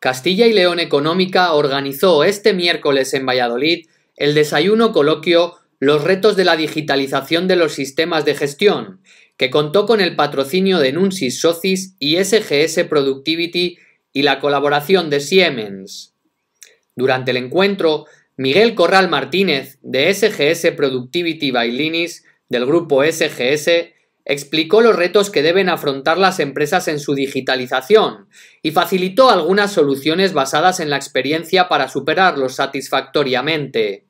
Castilla y León Económica organizó este miércoles en Valladolid el desayuno coloquio Los retos de la digitalización de los sistemas de gestión, que contó con el patrocinio de Nunsis Socis y SGS Productivity y la colaboración de Siemens. Durante el encuentro, Miguel Corral Martínez, de SGS Productivity Bailinis, del grupo SGS, explicó los retos que deben afrontar las empresas en su digitalización y facilitó algunas soluciones basadas en la experiencia para superarlos satisfactoriamente.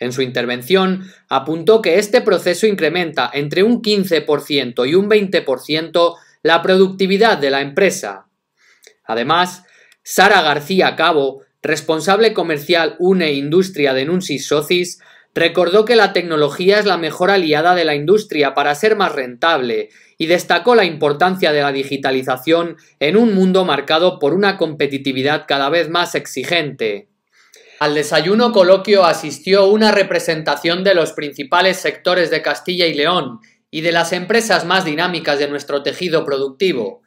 En su intervención apuntó que este proceso incrementa entre un 15% y un 20% la productividad de la empresa. Además, Sara García Cabo, responsable comercial UNE Industria de Nunsis Socis, Recordó que la tecnología es la mejor aliada de la industria para ser más rentable y destacó la importancia de la digitalización en un mundo marcado por una competitividad cada vez más exigente. Al desayuno coloquio asistió una representación de los principales sectores de Castilla y León y de las empresas más dinámicas de nuestro tejido productivo.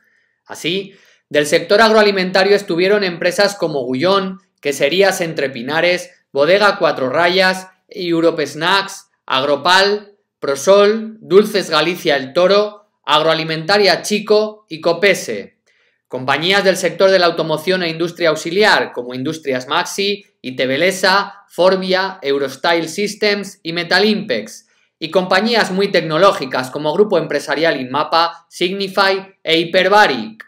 Así, del sector agroalimentario estuvieron empresas como Gullón, Queserías Entre Pinares, Bodega Cuatro Rayas, Europe Snacks, Agropal, Prosol, Dulces Galicia El Toro, Agroalimentaria Chico y Copese. Compañías del sector de la automoción e industria auxiliar como Industrias Maxi, Itebelesa, Forbia, Eurostyle Systems y Metalimpex. Y compañías muy tecnológicas como Grupo Empresarial Inmapa, Signify e Hyperbaric.